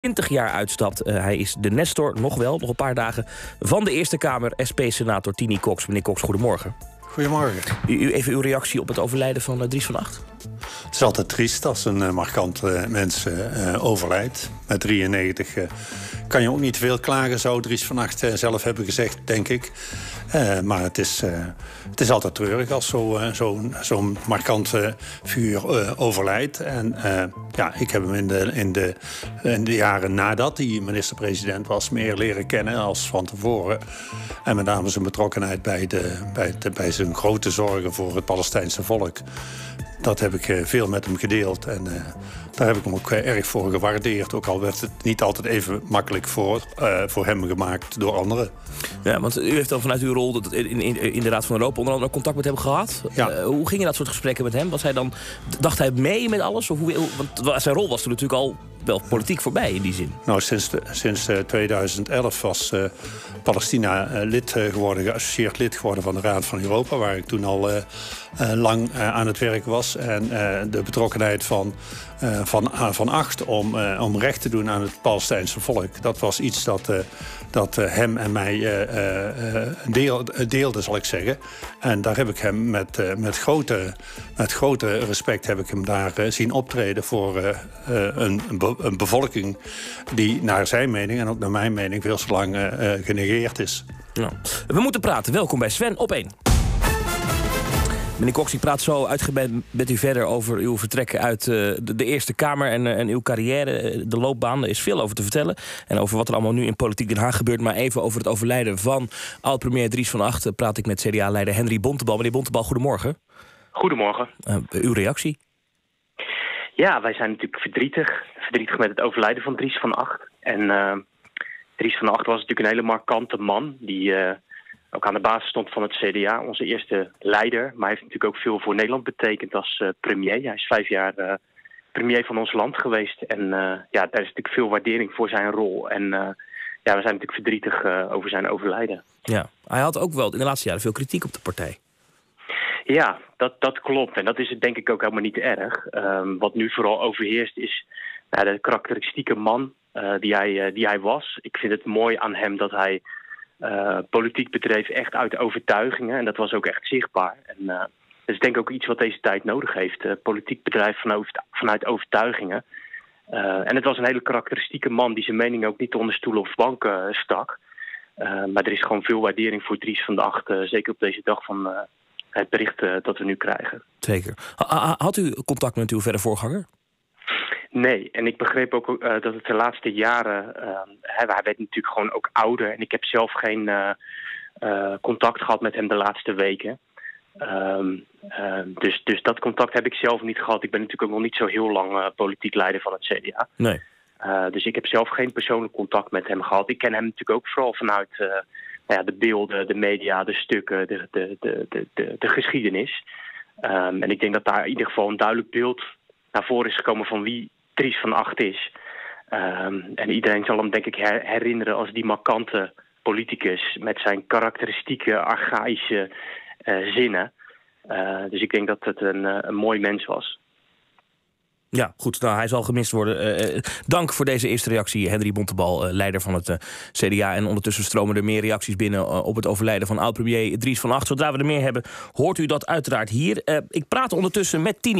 20 jaar uitstapt. Uh, hij is de Nestor, nog wel, nog een paar dagen... van de Eerste Kamer, SP-senator Tini Cox. Meneer Cox, goedemorgen. Goedemorgen. U, even uw reactie op het overlijden van uh, Dries van Acht. Het is altijd triest als een uh, markant mens overlijdt. Met 93 kan je ook niet veel klagen, zou Dries van Acht zelf hebben gezegd, denk ik. Maar het is, het is altijd treurig als zo'n zo, zo markant figuur overlijdt. En ja, ik heb hem in de, in, de, in de jaren nadat hij minister-president was... meer leren kennen als van tevoren. En met name zijn betrokkenheid bij, de, bij, de, bij zijn grote zorgen voor het Palestijnse volk. Dat heb ik eh, veel met hem gedeeld. En uh, daar heb ik hem ook erg voor gewaardeerd. Ook al werd het niet altijd even makkelijk voor, uh, voor hem gemaakt door anderen. Ja, want u heeft dan vanuit uw rol in, in, in de Raad van Europa onder andere contact met hem gehad. Ja. Uh, hoe gingen dat soort gesprekken met hem? Was hij dan, dacht hij mee met alles? Of hoe, want zijn rol was toen natuurlijk al wel politiek voorbij in die zin. Nou, sinds, sinds 2011 was uh, Palestina lid geworden, geassocieerd lid geworden van de Raad van Europa, waar ik toen al lang aan het werk was. En de betrokkenheid van uh, van, uh, van acht om, uh, om recht te doen aan het Palestijnse volk. Dat was iets dat, dat hem en mij deel, deelde, zal ik zeggen. En daar heb ik hem met, met, grote, met grote respect heb ik hem daar zien optreden voor een, een, bevolking die naar zijn mening en ook naar mijn mening veel te lang genegeerd is. We moeten praten. Welkom bij Sven op 1. Meneer Cox, ik praat zo uitgebreid met u verder over uw vertrekken uit uh, de, de, Eerste Kamer en, uh, en, uw carrière, de loopbaan. Er is veel over te vertellen. En over wat er allemaal nu in politiek Den Haag gebeurt. Maar even over het overlijden van oud-premier Dries van Acht... praat ik met CDA-leider Henry Bontebal. Meneer Bontebal, goedemorgen. Goedemorgen. Uh, uw reactie? Ja, wij zijn natuurlijk verdrietig. Verdrietig met het overlijden van Dries van Acht. En Dries van Acht was natuurlijk een hele markante man... die ook aan de basis stond van het CDA, onze eerste leider. Maar hij heeft natuurlijk ook veel voor Nederland betekend als uh, premier. Hij is vijf jaar uh, premier van ons land geweest. En uh, ja, daar is natuurlijk veel waardering voor zijn rol. En ja, we zijn natuurlijk verdrietig over zijn overlijden. Ja, hij had ook wel in de laatste jaren veel kritiek op de partij. Ja, dat, dat klopt. En dat is het denk ik ook helemaal niet erg. Um, wat nu vooral overheerst is nou, de karakteristieke man die, hij, die hij was. Ik vind het mooi aan hem dat hij uh, politiek bedreef echt uit overtuigingen. En dat was ook echt zichtbaar. En uh, dat is denk ik ook iets wat deze tijd nodig heeft. Uh, politiek bedrijf vanuit, vanuit overtuigingen. en het was een hele karakteristieke man die zijn mening ook niet onder stoelen of banken stak. maar er is gewoon veel waardering voor Dries van de Acht. zeker op deze dag van het bericht dat we nu krijgen. Zeker. Had u contact met uw verre voorganger? Nee, en ik begreep ook uh, dat het de laatste jaren... Uh, hij werd natuurlijk gewoon ook ouder. En ik heb zelf geen uh, contact gehad met hem de laatste weken. Um, dus, dus dat contact heb ik zelf niet gehad. Ik ben natuurlijk ook nog niet zo heel lang politiek leider van het CDA. Nee. dus ik heb zelf geen persoonlijk contact met hem gehad. Ik ken hem natuurlijk ook vooral vanuit nou ja, de beelden, de media, de stukken, de, de, de, de, de, de geschiedenis. Um, en ik denk dat daar in ieder geval een duidelijk beeld naar voren is gekomen van wie Dries van Acht is. Um, en iedereen zal hem denk ik her herinneren als die markante politicus... met zijn karakteristieke, archaïsche uh, zinnen. Uh, dus ik denk dat het een, uh, een mooi mens was. Ja, goed. Nou, hij zal gemist worden. Dank voor deze eerste reactie, Henry Bontebal, leider van het CDA. En ondertussen stromen er meer reacties binnen op het overlijden van oud-premier Dries van Acht. Zodra we er meer hebben, hoort u dat uiteraard hier. ik praat ondertussen met Tini.